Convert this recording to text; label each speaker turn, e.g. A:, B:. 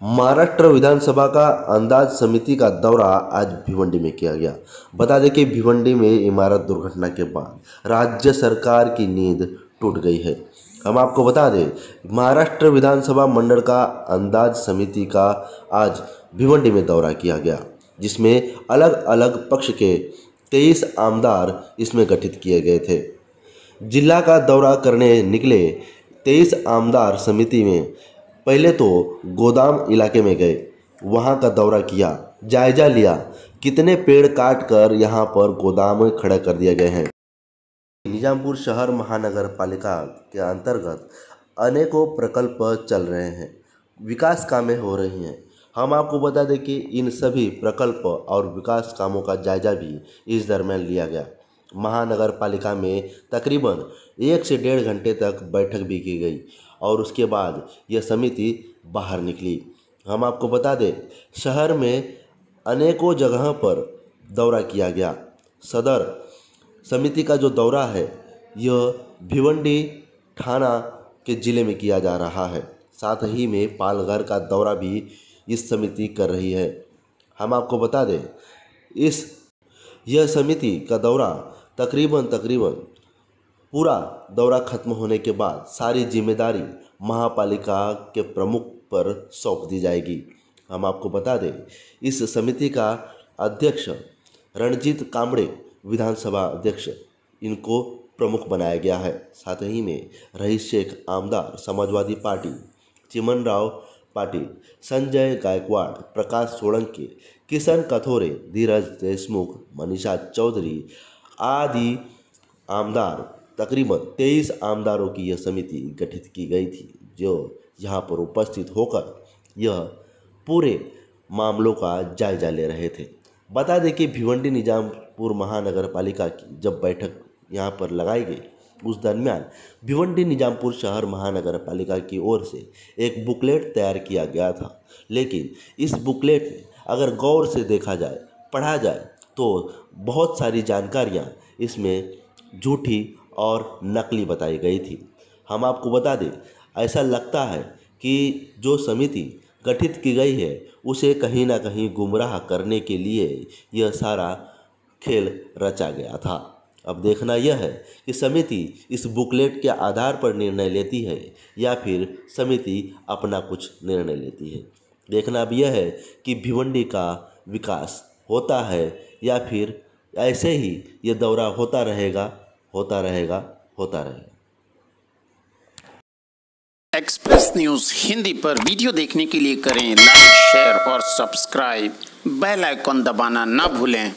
A: महाराष्ट्र विधानसभा का अंदाज समिति का दौरा आज भिवंडी में किया गया। बता दें कि भिवंडी में इमारत दुर्घटना के बाद राज्य सरकार की नींद टूट गई है। हम आपको बता दें, महाराष्ट्र विधानसभा मंडल का अंदाज समिति का आज भिवंडी में दौरा किया गया, जिसमें अलग अलग पक्ष के तेईस आमदार इसमें गठित किए गए थे। जिला का दौरा करने निकले तेईस आमदार समिति में पहले तो गोदाम इलाके में गए, वहाँ का दौरा किया, जायजा लिया। कितने पेड़ काट कर यहाँ पर गोदाम खड़े कर दिए गए हैं। निजामपुर शहर महानगर पालिका के अंतर्गत अनेकों प्रकल्प चल रहे हैं, विकास कामें हो रही हैं। हम आपको बता दें कि इन सभी प्रकल्प और विकास कामों का जायजा भी इस दरमियान लिया गया। महानगर पालिका में तकरीबन एक से डेढ़ घंटे तक बैठक भी की गई। और उसके बाद यह समिति बाहर निकली। हम आपको बता दें, शहर में अनेकों जगह पर दौरा किया गया। सदर समिति का जो दौरा है, यह भिवंडी थाना के ज़िले में किया जा रहा है। साथ ही में पालघर का दौरा भी इस समिति कर रही है। हम आपको बता दें, इस, यह समिति का दौरा तकरीबन तकरीबन पूरा दौरा खत्म होने के बाद सारी ज़िम्मेदारी महापालिका के प्रमुख पर सौंप दी जाएगी। हम आपको बता दें, इस समिति का अध्यक्ष रणजीत कामड़े विधानसभा अध्यक्ष, इनको प्रमुख बनाया गया है। साथ ही में रईस शेख आमदार समाजवादी पार्टी, चिमन राव पाटिल, संजय गायकवाड़, प्रकाश सोलंकी, किशन कथोरे, धीरज देशमुख, मनीषा चौधरी आदि आमदार तकरीबन तेईस आमदारों की यह समिति गठित की गई थी, जो यहाँ पर उपस्थित होकर यह पूरे मामलों का जायजा ले रहे थे। बता दें कि भिवंडी निजामपुर महानगर पालिका की जब बैठक यहाँ पर लगाई गई, उस दरमियान भिवंडी निजामपुर शहर महानगर पालिका की ओर से एक बुकलेट तैयार किया गया था। लेकिन इस बुकलेट में अगर गौर से देखा जाए, पढ़ा जाए तो बहुत सारी जानकारियाँ इसमें झूठी और नकली बताई गई थी। हम आपको बता दें, ऐसा लगता है कि जो समिति गठित की गई है, उसे कहीं ना कहीं गुमराह करने के लिए यह सारा खेल रचा गया था। अब देखना यह है कि समिति इस बुकलेट के आधार पर निर्णय लेती है या फिर समिति अपना कुछ निर्णय लेती है। देखना अब यह है कि भिवंडी का विकास होता है या फिर ऐसे ही ये दौरा होता रहेगा। होता रहेगा होता रहेगा।
B: एक्सप्रेस न्यूज़ हिंदी पर वीडियो देखने के लिए करें लाइक शेयर और सब्सक्राइब बेल आइकॉन दबाना ना भूलें।